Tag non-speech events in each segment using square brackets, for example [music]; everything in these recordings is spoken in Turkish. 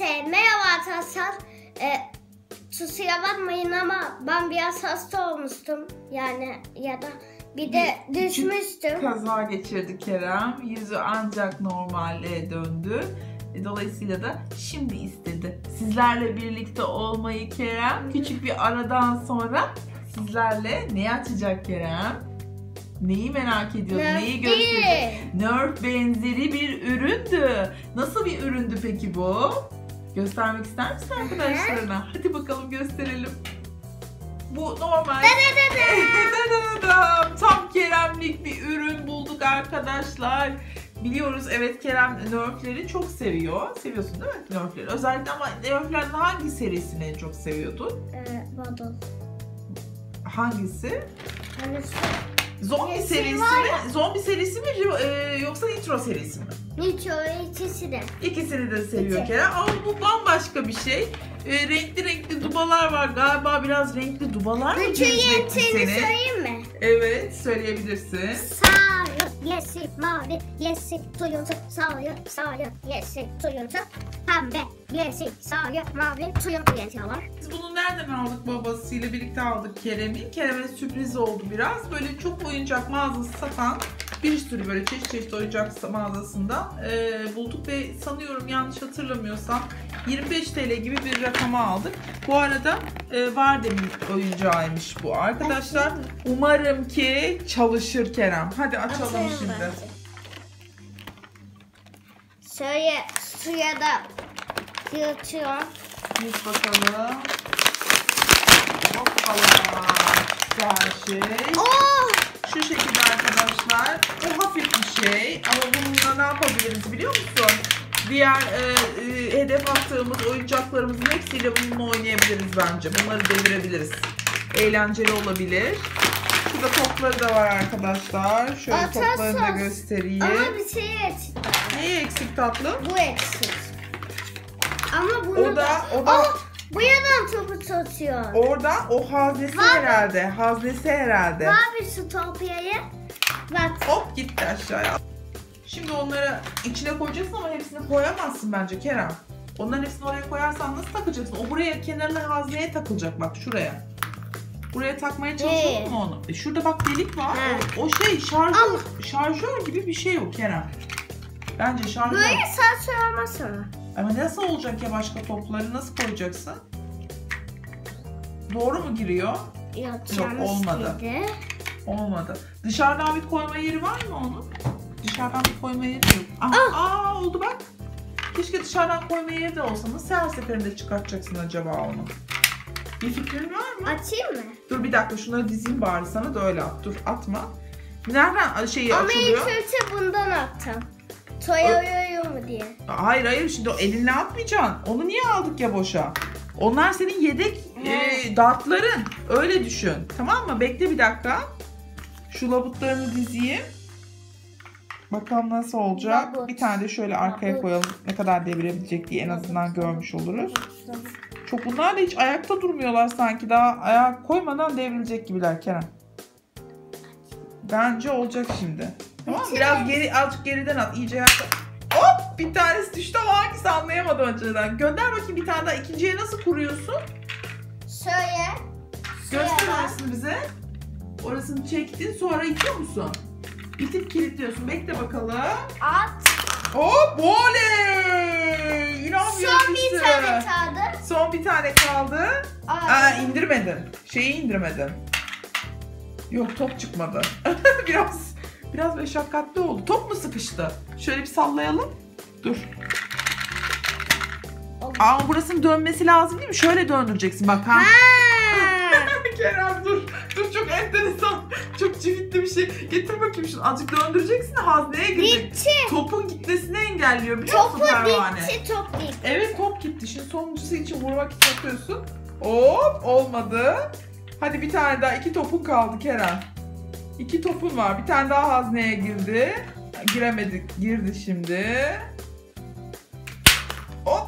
Neyse merhaba arkadaşlar. Ee, kusura bakmayın ama ben biraz hasta olmuştum. Yani ya da bir de Küçük düşmüştüm. Kaza geçirdi Kerem. Yüzü ancak normale döndü. E, Dolayısıyla da şimdi istedi. Sizlerle birlikte olmayı Kerem. Küçük bir aradan sonra sizlerle ne açacak Kerem? Neyi merak ediyorsun? Nerf Neyi gösterecek? değil. Nerf benzeri bir üründü. Nasıl bir üründü peki bu? Göstermek ister misin arkadaşlarına? Hadi bakalım gösterelim. Bu normal. Dadadam. [laughs] Tam Keremlik bir ürün bulduk arkadaşlar. Biliyoruz evet Kerem Nerf'leri çok seviyor. Seviyorsun değil mi Nerf'leri? Özellikle ama Nerf'lerden hangi serisini en çok seviyordun? Ee. Hangisi? Hani Zombi serisi mi? Zombi serisi mi e, yoksa Nitro serisi mi? Hiç o ikisi de. İkisini de seviyor İki. Kerem ama bu bambaşka bir şey. E, renkli renkli dubalar var. Galiba biraz renkli dubalar mı Üçü cezbetti seni? söyleyeyim mi? Evet söyleyebilirsin. Sarı, yeşil, mavi, yeşil, turuncu, sarı, sarı, yeşil, turuncu, pembe, yeşil, sarı, mavi, turuncu yazıyorlar. Biz bunu nereden aldık babasıyla birlikte aldık Kerem'in. Kerem'e sürpriz oldu biraz. Böyle çok oyuncak mağazası satan bir sürü böyle çeşit çeşit oyuncak mağazasından e, bulduk ve sanıyorum yanlış hatırlamıyorsam 25 TL gibi bir rakama aldık. Bu arada e, Vardem'in oyuncağıymış bu arkadaşlar. Umarım ki çalışır Kerem. Hadi açalım Atıyorum şimdi. bence. Şöyle suya da yırtıyorum. Git bakalım. Hoppala. Güzel şey. Oh! Şu şekilde arkadaşlar. Bu hafif bir şey ama bununla ne yapabiliriz biliyor musun? Diğer e, e, hedef attığımız oyuncaklarımızın hepsiyle bununla oynayabiliriz bence. Bunları devirebiliriz. Eğlenceli olabilir. Şurada topları da var arkadaşlar. Şöyle Atarsan- toplarını da göstereyim. Ama bir şey eksik. Neyi eksik tatlım? Bu eksik. Ama bunu O da, o da Aa, bu yadan topu tutuyor. orada o haznesi Var mı? herhalde. Haznesi herhalde. Mavi su topyayı. Bak. Hop gitti aşağıya. Şimdi onları içine koyacaksın ama hepsini koyamazsın bence Kerem. Onların hepsini oraya koyarsan nasıl takacaksın? O buraya kenarına hazneye takılacak bak şuraya. Buraya takmaya çalışalım Ee? mı onu? E şurada bak delik var. O, o şey şarjör, şarjör gibi bir şey o Kerem. Bence şarjör. Böyle söylemezsin. Ama nasıl olacak ya başka topları nasıl koyacaksın? Doğru mu giriyor? Yok, olmadı. Olmadı. Dışarıdan bir koyma yeri var mı onun? Dışarıdan bir koyma yeri yok. Aa, aa oldu bak. Keşke dışarıdan koyma yeri de olsa. Nasıl her seferinde çıkartacaksın acaba onu? Bir fikrin var mı? Açayım mı? Dur bir dakika şunları dizeyim bari sana da öyle at. Dur atma. Nereden şeyi Ama ilk açılıyor? önce bundan attım. Toyoyoyo mu diye. Hayır hayır şimdi o elinle atmayacaksın. Onu niye aldık ya boşa? Onlar senin yedek e, dartların. Öyle düşün. Tamam mı? Bekle bir dakika. Şu labutlarını dizeyim. Bakalım nasıl olacak. Labut. Bir tane de şöyle arkaya Labut. koyalım. Ne kadar devirebilecek diye en azından görmüş oluruz. Çok bunlar da hiç ayakta durmuyorlar sanki. Daha ayak koymadan devrilecek gibiler Kerem. Bence olacak şimdi. Tamam mı? Biraz geri, azıcık geriden at. İyice yakla. Hop! Bir tanesi düştü ama hangisi anlayamadım önceden. Gönder bakayım bir tane daha. İkinciye nasıl kuruyorsun? Şöyle. Göster orasını bize. Orasını çektin sonra itiyor musun? İtip kilitliyorsun. Bekle bakalım. At. Hop! Oley! İnanmıyorum Son bir tane kaldı. Son bir tane kaldı. Aa Aa, indirmedin. Şeyi indirmedin. Yok top çıkmadı. [laughs] biraz biraz meşakkatli oldu. Top mu sıkıştı? Şöyle bir sallayalım. Dur. Aa burasının dönmesi lazım değil mi? Şöyle döndüreceksin bak ha. [laughs] Kerem dur. Dur çok enteresan. Çok civitli bir şey. Getir bakayım şunu. Azıcık döndüreceksin de hazneye girecek. Bitti. Topun gitmesini engelliyor biliyor Topu musun pervane? bitti. Top bitti. Evet top gitti. Şimdi sonuncusu için vurmak için atıyorsun. Hop olmadı. Hadi bir tane daha. iki topun kaldı Kerem. İki topun var. Bir tane daha hazneye girdi. Giremedik. Girdi şimdi. Hop.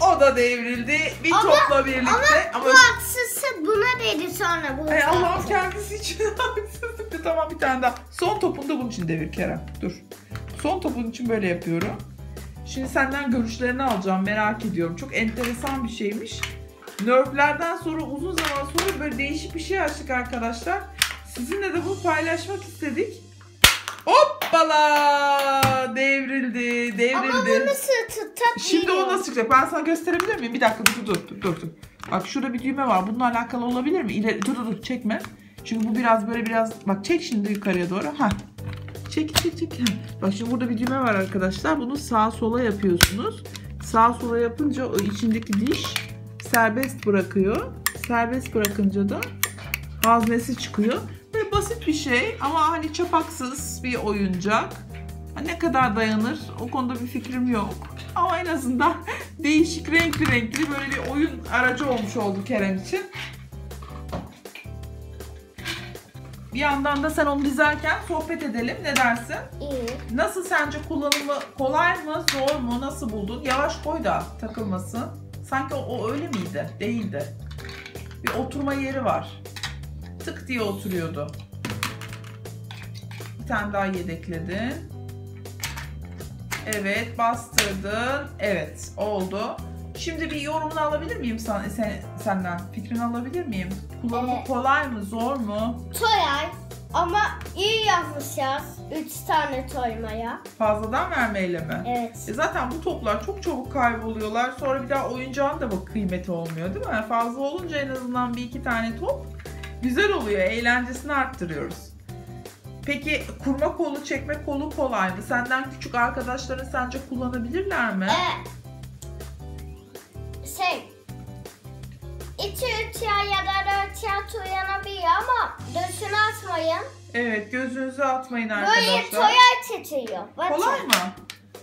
O da devrildi. Bir Ama- topla birlikte. Ama, Bu haksızsa buna dedi sonra bu. Ay Allah'ım kendisi için [laughs] haksızlıktı. Tamam bir tane daha. Son topunu da bunun için devir Kerem. Dur. Son topun için böyle yapıyorum. Şimdi senden görüşlerini alacağım merak ediyorum. Çok enteresan bir şeymiş. Nerflerden sonra uzun zaman sonra böyle değişik bir şey açtık arkadaşlar. Sizinle de bunu paylaşmak istedik. Hoppala! Devrildi, devrildi. Ama bunu sırtı tak Şimdi o nasıl çıkacak? Ben sana gösterebilir miyim? Bir dakika dur dur dur dur. dur. Bak şurada bir düğme var. Bununla alakalı olabilir mi? İleri, dur dur dur çekme. Çünkü bu biraz böyle biraz bak çek şimdi yukarıya doğru. Ha. Çek çek çek. Bak şimdi burada bir düğme var arkadaşlar. Bunu sağa sola yapıyorsunuz. Sağa sola yapınca o içindeki diş serbest bırakıyor. Serbest bırakınca da haznesi çıkıyor. Böyle basit bir şey ama hani çapaksız bir oyuncak. Ha, Ne kadar dayanır o konuda bir fikrim yok. Ama en azından [laughs] değişik renkli renkli böyle bir oyun aracı olmuş oldu Kerem için. Bir yandan da sen onu dizerken sohbet edelim. Ne dersin? İyi. Nasıl sence kullanımı kolay mı, zor mu, nasıl buldun? Yavaş koy da takılmasın. Sanki o, o öyle miydi? Değildi. Bir oturma yeri var. Tık diye oturuyordu. Bir tane daha yedekledin. Evet, bastırdın. Evet, oldu. Şimdi bir yorumunu alabilir miyim sen, sen senden? Fikrini alabilir miyim? Kullanımı Evet. kolay mı, zor mu? Toyar ama iyi yazmışız. Üç tane toymaya. Fazladan vermeyle mi? Evet. E zaten bu toplar çok çabuk kayboluyorlar. Sonra bir daha oyuncağın da bak kıymeti olmuyor değil mi? Fazla olunca en azından bir iki tane top güzel oluyor. Eğlencesini arttırıyoruz. Peki kurma kolu, çekme kolu kolay mı? Senden küçük arkadaşların sence kullanabilirler mi? E, şey, içi üç ya ya da dört ya uyanabiliyor ama döşünü atmayın. Evet, gözünüzü atmayın Böyle arkadaşlar. toyar titriyor. Bakın. Kolay mı?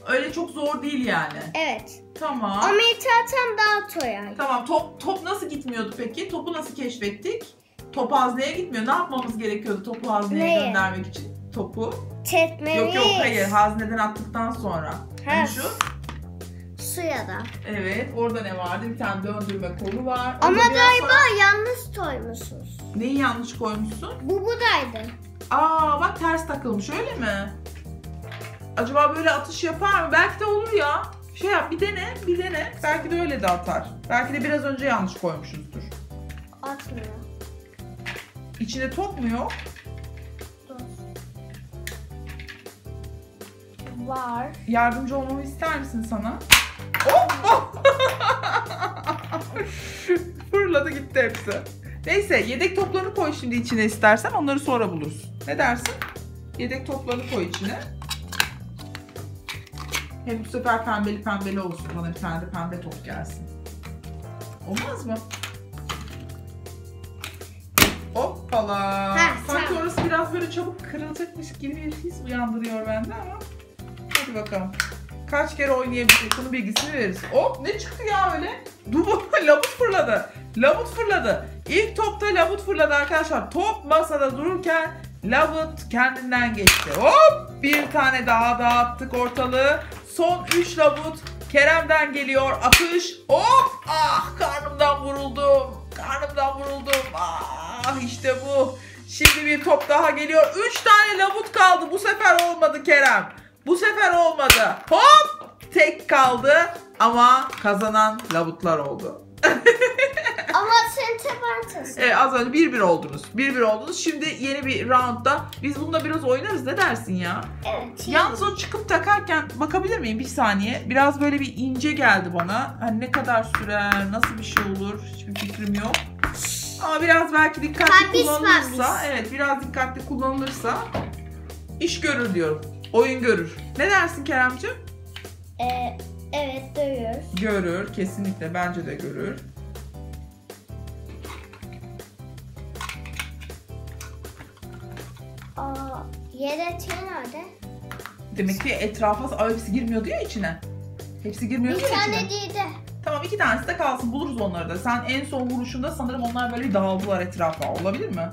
Öyle çok zor değil yani. Evet. Tamam. Ama itaten daha toyar. Tamam top top nasıl gitmiyordu peki? Topu nasıl keşfettik? Top hazneye gitmiyor. Ne yapmamız gerekiyordu topu hazneye Neye? göndermek için? Topu. Tepmeliyiz. Yok yok hayır hazneden attıktan sonra. Ha. Hani şu. Suya da. Evet orada ne vardı? Bir tane döndürme kolu var. Ama Orada biraz galiba sonra- yanlış toymuşsunuz. Neyi yanlış koymuşsun? Bu budaydı. Aa bak ters takılmış öyle mi? Acaba böyle atış yapar mı? Belki de olur ya. Şey yap bir dene bir dene. Belki de öyle de atar. Belki de biraz önce yanlış koymuşuzdur. Atmıyor. İçinde top mu yok? Var. Yardımcı olmamı ister misin sana? Oh! [laughs] oh! Fırladı gitti hepsi. Neyse yedek toplarını koy şimdi içine istersen onları sonra buluruz. Ne dersin? Yedek toplarını koy içine. Hem bu sefer pembeli pembeli olsun. Bana bir tane de pembe top gelsin. Olmaz mı? Hoppala. Ha, Sanki tamam. orası biraz böyle çabuk kırılacakmış gibi bir his uyandırıyor bende ama. Hadi bakalım. Kaç kere oynayabilecek bunun bilgisini veririz. Hop ne çıktı ya öyle? Dubu [laughs] labut fırladı. Labut fırladı. İlk topta labut fırladı arkadaşlar. Top masada dururken labut kendinden geçti. Hop bir tane daha dağıttık ortalığı. Son 3 labut Kerem'den geliyor. Akış. Hop ah karnımdan vuruldum. Karnımdan vuruldum. Ah işte bu. Şimdi bir top daha geliyor. 3 tane labut kaldı. Bu sefer olmadı Kerem. Bu sefer olmadı. Hop! Tek kaldı ama kazanan labutlar oldu. [laughs] Ama sen tabancasın. Evet, az önce 1-1 oldunuz. 1-1 oldunuz. Şimdi yeni bir roundda biz bununla biraz oynarız. Ne dersin ya? Evet. Yalnız o çıkıp takarken bakabilir miyim bir saniye? Biraz böyle bir ince geldi bana. Hani ne kadar sürer, nasıl bir şey olur hiçbir fikrim yok. Ama biraz belki dikkatli Pembis kullanılırsa, pembis. evet biraz dikkatli kullanılırsa iş görür diyorum. Oyun görür. Ne dersin Keremciğim? Ee, evet duyuyoruz. Görür, kesinlikle bence de görür. Aa, yedek nerede? Demek ki etrafa hepsi girmiyordu ya içine. Hepsi girmiyordu Bir ya içine. tane değildi. Tamam iki tanesi de kalsın buluruz onları da. Sen en son vuruşunda sanırım onlar böyle dağıldılar etrafa. Olabilir mi?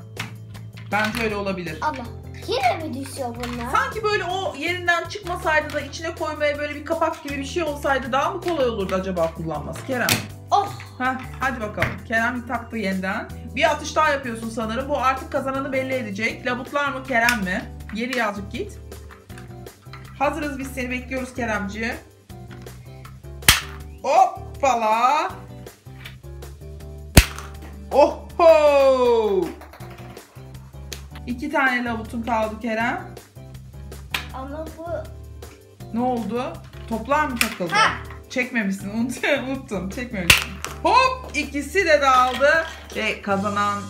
Bence öyle olabilir. Allah. Yine mi düşüyor bunlar? Sanki böyle o yerinden çıkmasaydı da içine koymaya böyle bir kapak gibi bir şey olsaydı daha mı kolay olurdu acaba kullanması Kerem? Oh. Heh, hadi bakalım. Kerem taktı yeniden. Bir atış daha yapıyorsun sanırım. Bu artık kazananı belli edecek. Labutlar mı Kerem mi? Geri yazık git. Hazırız biz seni bekliyoruz Keremci. Hoppala. Oho! İki tane lavutun kaldı Kerem. Ama bu Ne oldu? Toplar mı takıldı? Ha! Çekmemişsin. [laughs] Unuttun. unuttun. Çekmemişsin. Hop! ikisi de dağıldı. Ve kazanan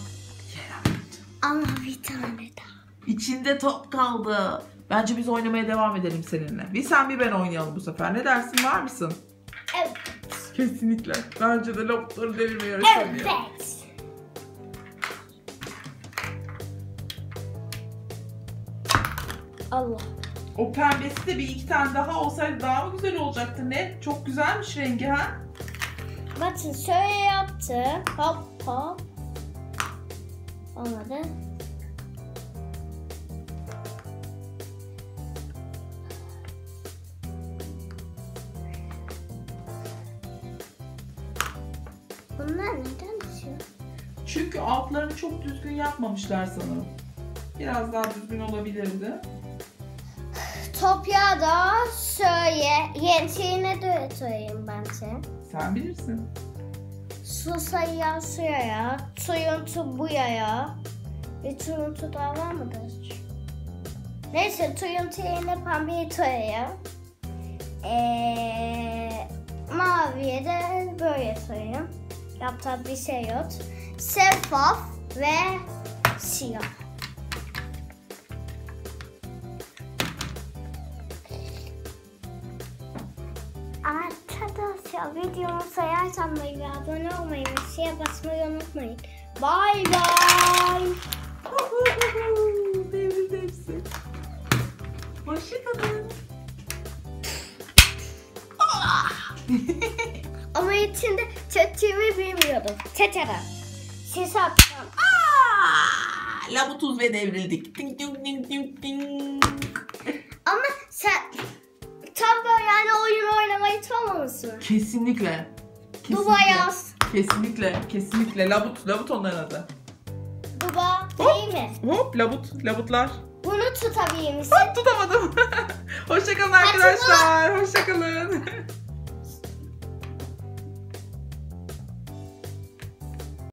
Kerem. ama bir tane daha. İçinde top kaldı. Bence biz oynamaya devam edelim seninle. Bir sen bir ben oynayalım bu sefer. Ne dersin? Var mısın? Evet. Kesinlikle. Bence de lavutları devirme yarışı oynayalım. Evet. Allah. O pembesi de bir iki tane daha olsaydı daha mı güzel olacaktı? Ne? Çok güzelmiş rengi ha? Bakın şöyle yaptı. Hop hop. Olmadı. Bunlar neden düşüyor? Çünkü altlarını çok düzgün yapmamışlar sanırım. Biraz daha düzgün olabilirdi. Topya da şöyle yentiğine de söyleyeyim bence. Sen bilirsin. Su sayıya suya, tuyuntu buyaya. Bir tuyuntu daha var mıdır? Neyse tuyuntu yerine pembeyi toyaya. Ee, maviye de böyle soyayım. Yapacak bir şey yok. Şeffaf ve siyah. Arkadaşlar videomu sayarsanmayı ve abone olmayı ve şeye basmayı unutmayın. Bay bay. Hoşçakalın. Ama içinde çöktüğümü bilmiyordum. Çeçere. Ses attım. Aa, Labu tuz ve devrildik. Ding ding ding ding ding. Ama sen tam böyle yani oyun oynamayı tanımamışsın. Kesinlikle. Kesinlikle. Duba yaz. Kesinlikle, kesinlikle. Labut, labut onların adı. Duba değil mi? Hop, labut, labutlar. Bunu tutabilir misin? Hop tutamadım. [laughs] Hoşçakalın arkadaşlar. Hoşçakalın. [laughs]